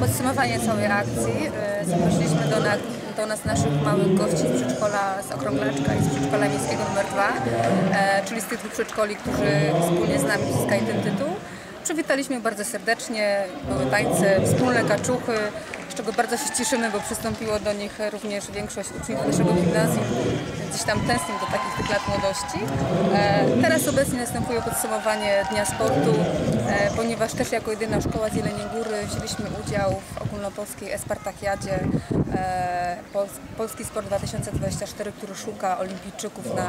podsumowanie całej akcji. E, Zaprosiliśmy do, do nas naszych małych gości z przedszkola z Okrąglaczka i z przedszkola miejskiego nr 2, e, czyli z tych dwóch przedszkoli, którzy wspólnie z nami uzyskali ten tytuł. Przywitaliśmy bardzo serdecznie, były tańce, wspólne kaczuchy, czego bardzo się cieszymy, bo przystąpiło do nich również większość uczniów naszego gimnazjum. Gdzieś tam tęsknię do takich tych lat młodości. E, Teraz obecnie następuje podsumowanie Dnia Sportu, e, ponieważ też jako jedyna szkoła z Jeleniej Góry wzięliśmy udział w ogólnopolskiej Espartakiadzie e, Pols- Polski Sport 2024, który szuka olimpijczyków na,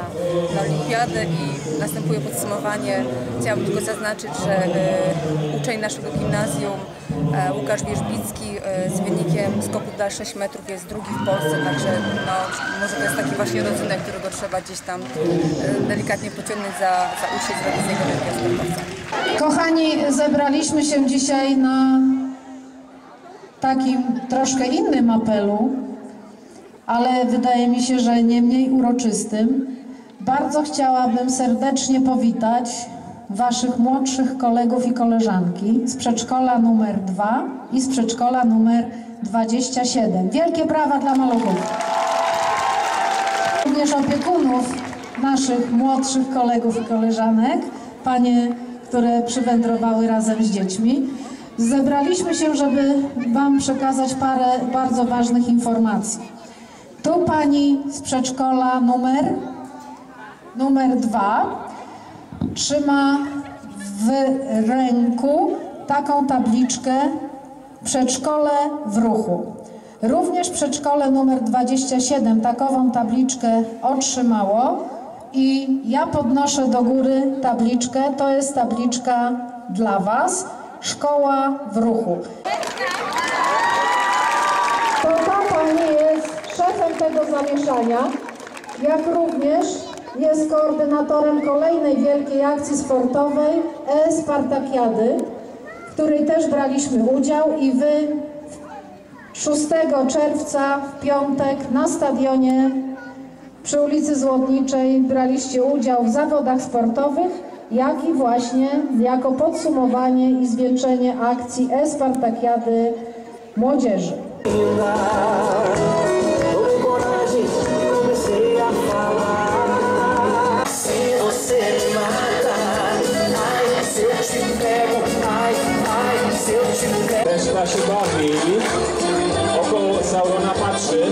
na olimpiadę i następuje podsumowanie. Chciałabym tylko zaznaczyć, że uczeń naszego gimnazjum Łukasz Wierzbicki z wynikiem skoku dalej 6 metrów jest drugi w Polsce, także no, może to jest taki właśnie rodzynek, którego trzeba gdzieś tam e, delikatnie pociągnąć za, za uszy zrobić z niego wielkiego sportowca. Kochani, zebraliśmy się dzisiaj na takim troszkę innym apelu, ale wydaje mi się, że nie mniej uroczystym. Bardzo chciałabym serdecznie powitać Waszych młodszych kolegów i koleżanki z przedszkola numer 2 i z przedszkola numer 27. Wielkie brawa dla maluchów. Również opiekunów naszych młodszych kolegów i koleżanek, panie, które przywędrowały razem z dziećmi. Zebraliśmy się, żeby Wam przekazać parę bardzo ważnych informacji. Tu pani z przedszkola numer, numer dwa trzyma w ręku taką tabliczkę Przedszkole w ruchu. Również przedszkole numer 27 takową tabliczkę otrzymało i ja podnoszę do góry tabliczkę. To jest tabliczka dla Was. Szkoła w ruchu. To ta pani jest szefem tego zamieszania, jak również jest koordynatorem kolejnej wielkiej akcji sportowej e-Spartakiady, w której też braliśmy udział i Wy 6 czerwca w piątek na stadionie przy ulicy Złotniczej braliście udział w zawodach sportowych, jak i właśnie jako podsumowanie i zwieńczenie akcji e-Spartakiady Młodzieży. Reszta się bawi, około Saurona patrzy.